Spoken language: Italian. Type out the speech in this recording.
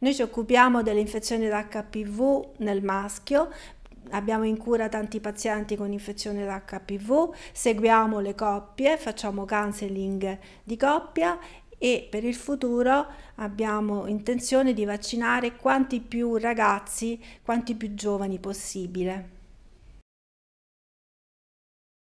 Noi ci occupiamo delle infezioni da HPV nel maschio, abbiamo in cura tanti pazienti con infezione da HPV, seguiamo le coppie, facciamo counseling di coppia e per il futuro abbiamo intenzione di vaccinare quanti più ragazzi, quanti più giovani possibile.